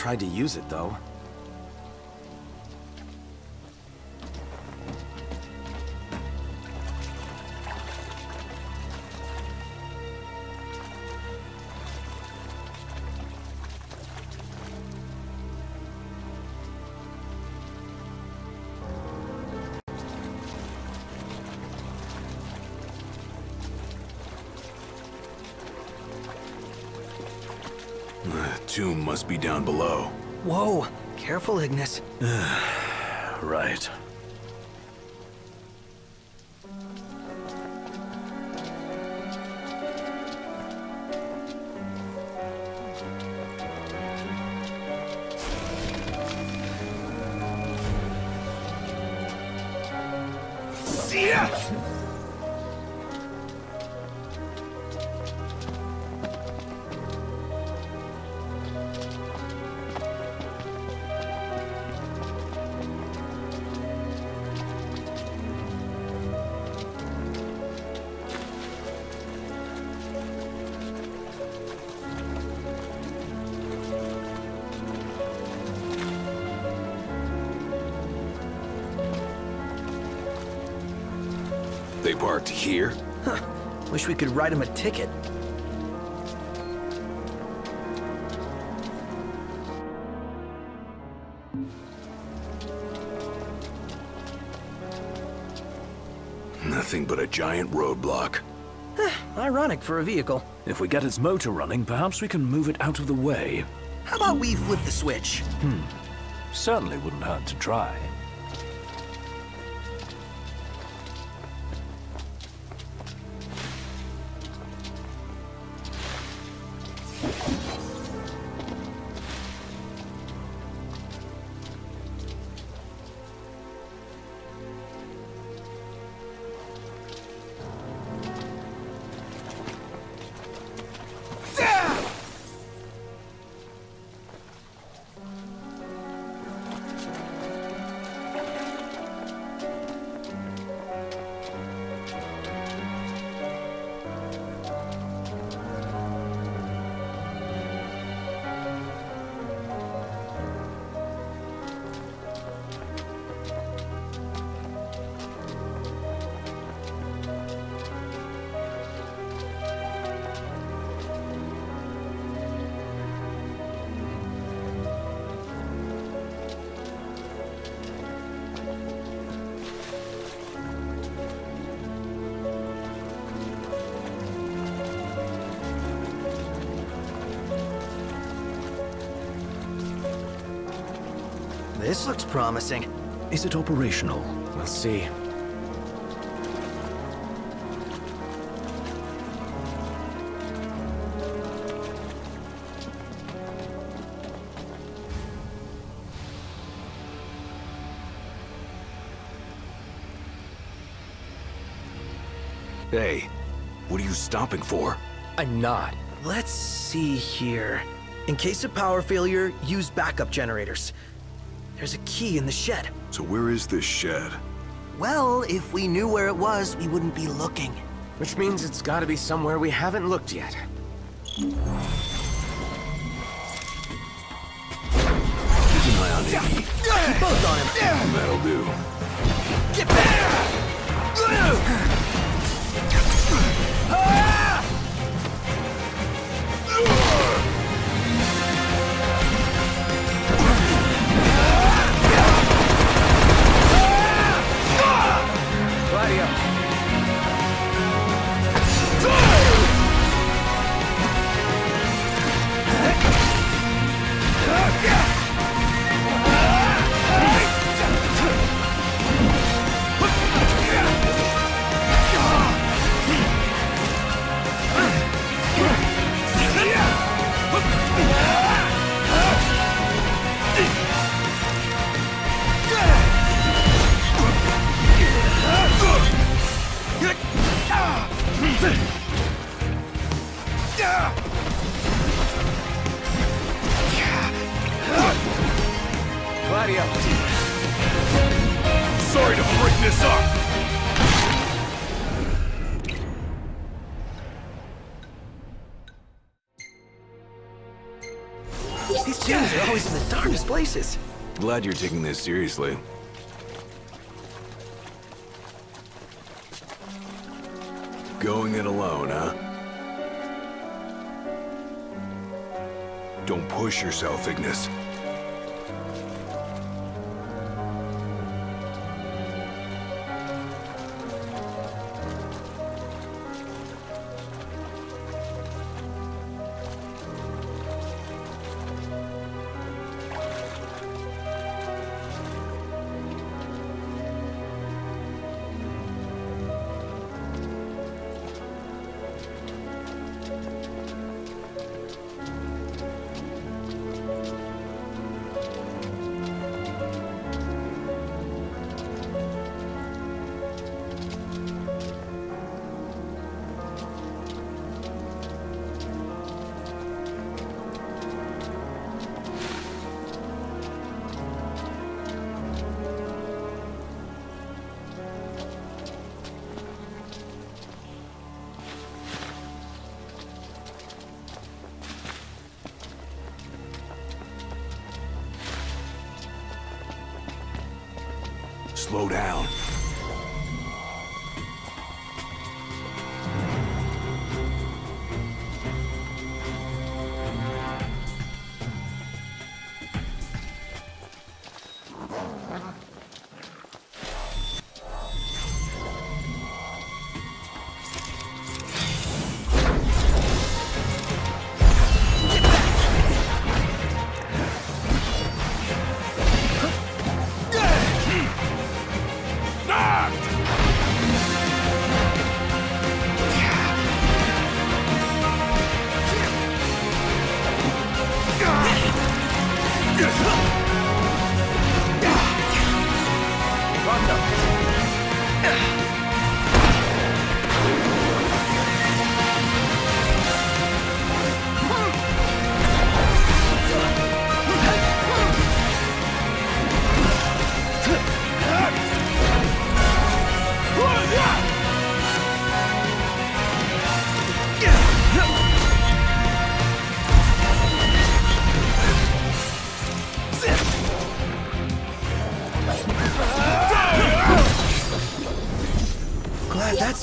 tried to use it, though. Down below. Whoa, careful, Ignis. Right. They parked here? Huh. Wish we could write him a ticket. Nothing but a giant roadblock. Ironic for a vehicle. If we get its motor running, perhaps we can move it out of the way. How about we flip the switch? Hmm. Certainly wouldn't hurt to try. This looks promising. Is it operational? We'll see. Hey, what are you stopping for? I'm not. Let's see here. In case of power failure, use backup generators. There's a key in the shed. So where is this shed? Well, if we knew where it was, we wouldn't be looking. Which means it's gotta be somewhere we haven't looked yet. Keep an eye on Iggy. Keep both on him. That'll do. Get back! Gladio! Tunes are oh, always in the darndest places. Glad you're taking this seriously. Going it alone, huh? Don't push yourself, Ignis. Slow down.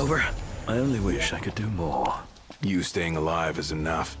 Over. I only wish I could do more. You staying alive is enough.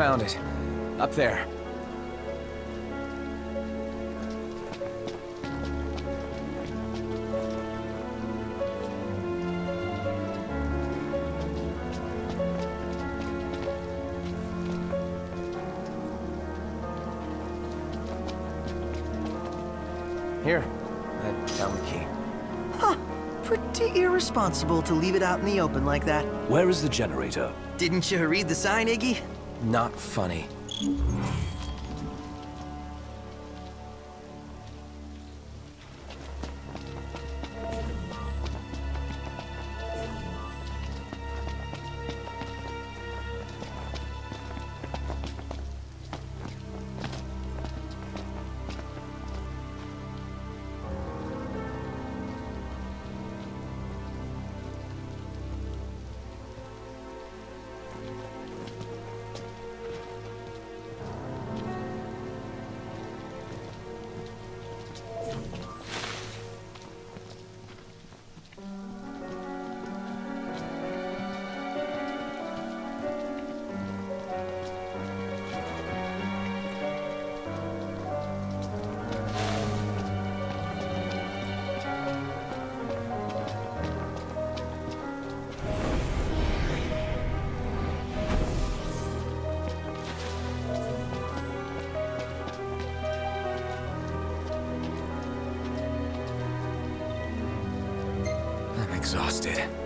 Found it. Up there. Here, I found the key. Huh. Pretty irresponsible to leave it out in the open like that. Where is the generator? Didn't you read the sign, Iggy? Not funny. Exhausted.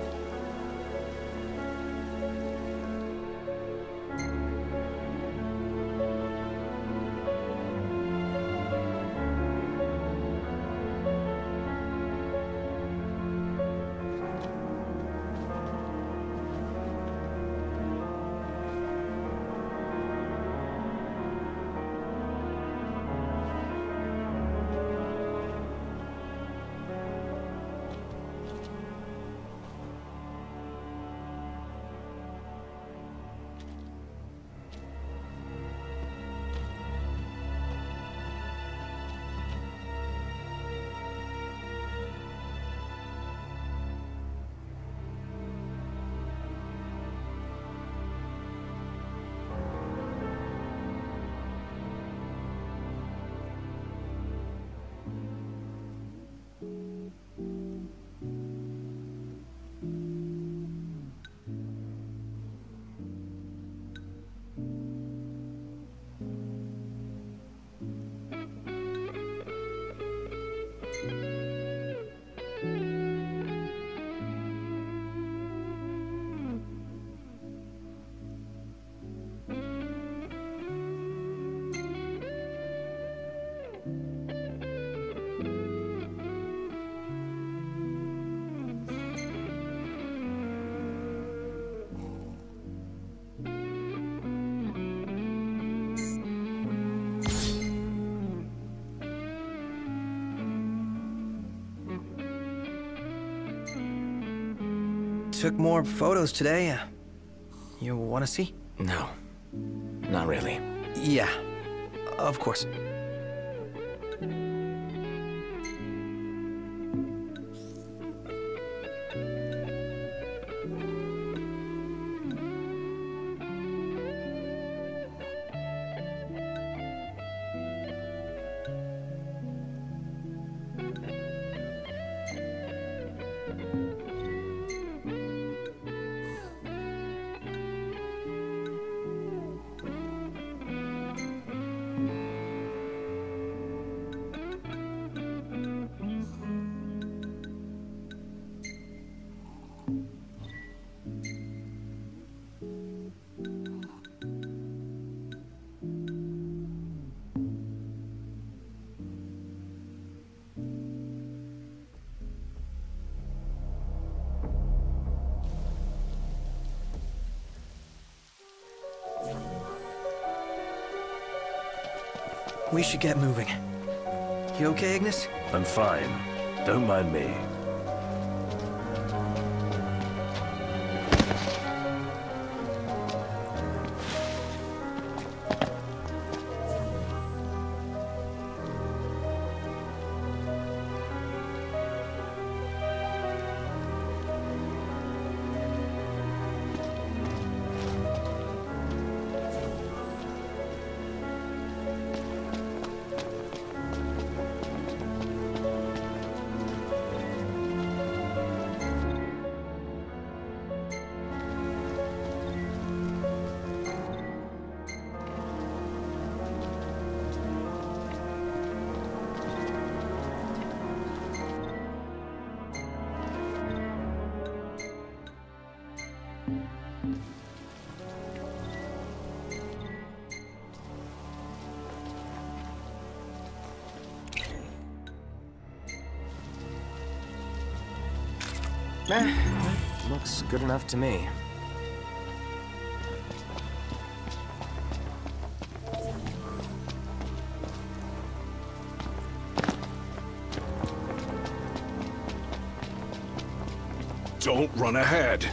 Took more photos today. Uh, You want to see? No. Not really. Yeah, of course. We should get moving. You okay, Ignis? I'm fine. Don't mind me. Eh, looks good enough to me. Don't run ahead.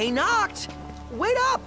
Hey, Noct! Wait up!